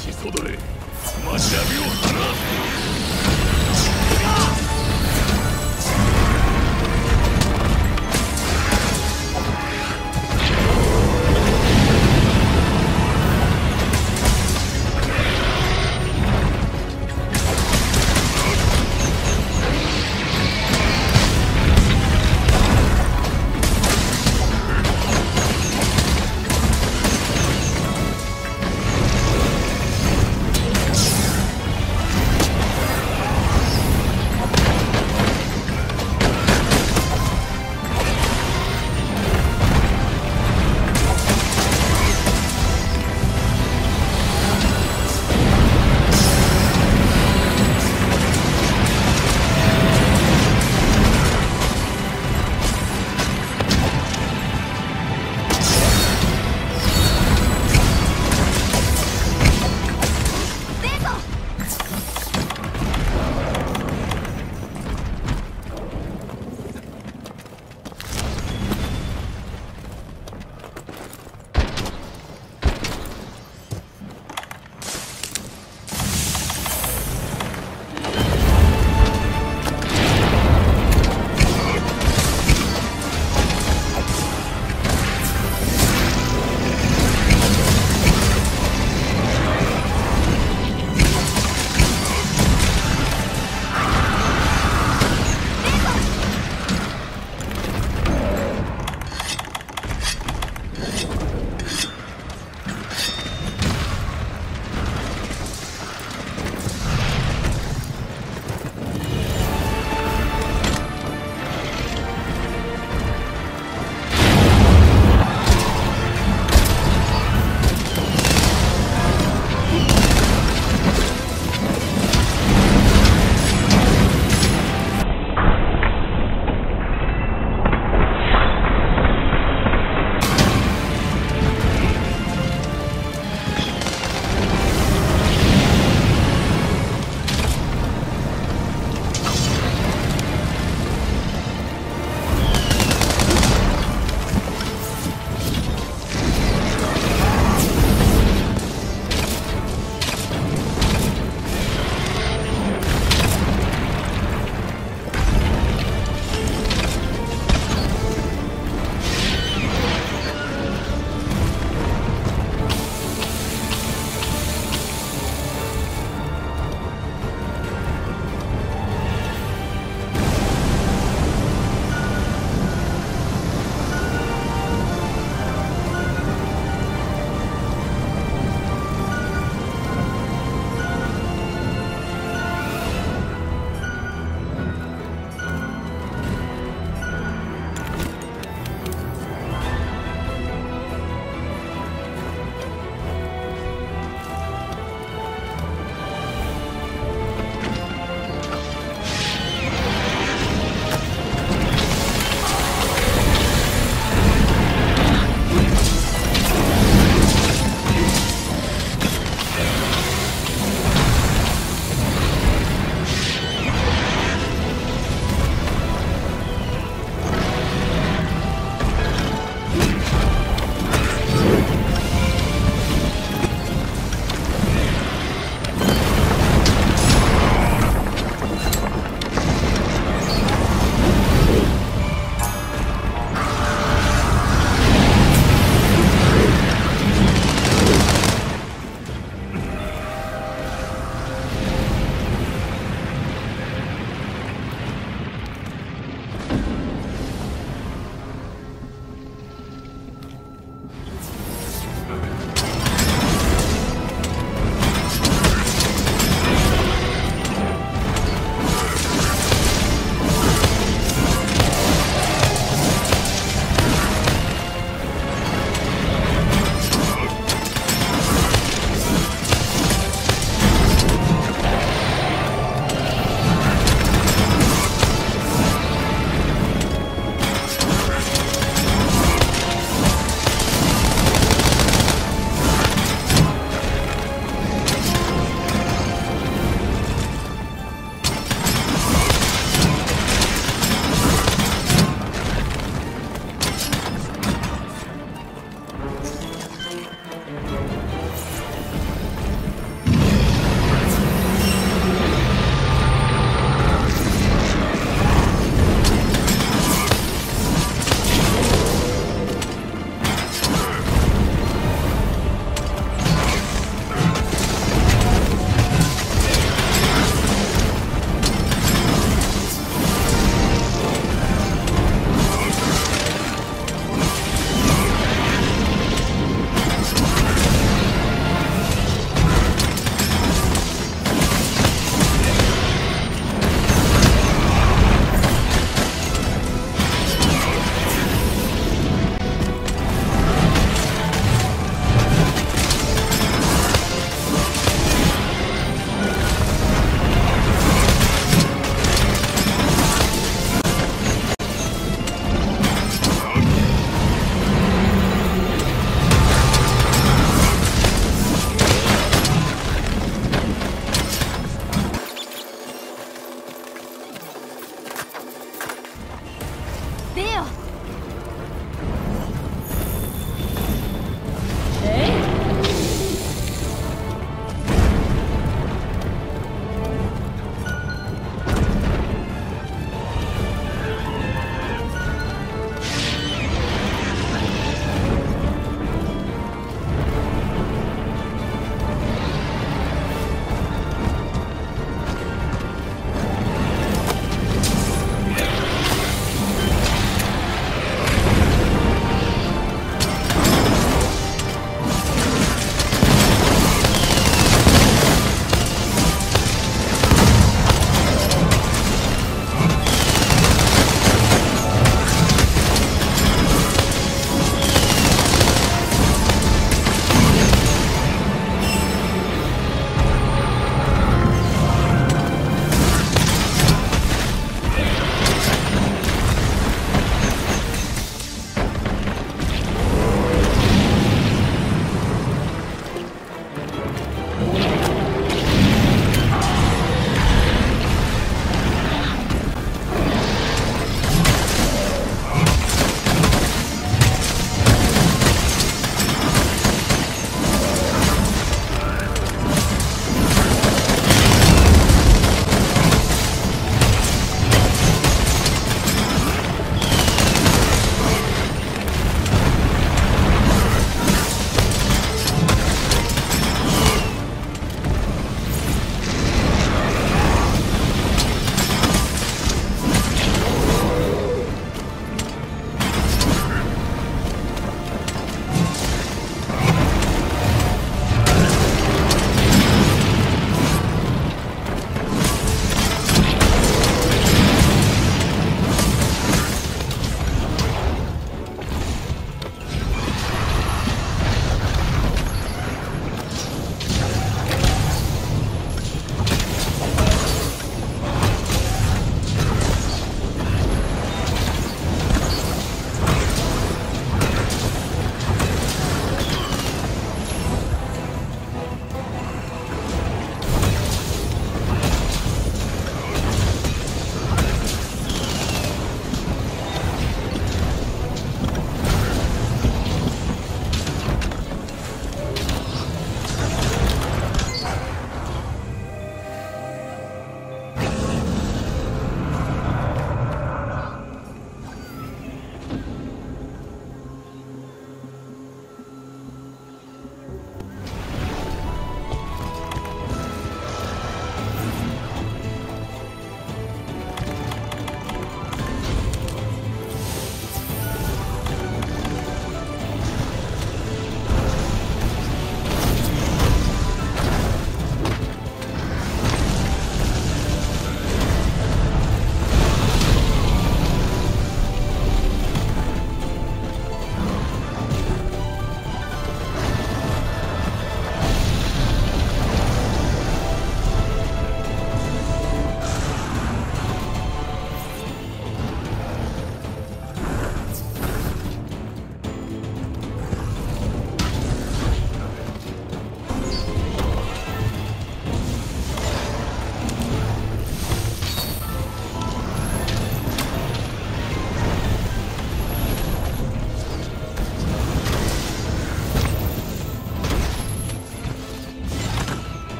しそどれ。待ち網を放つ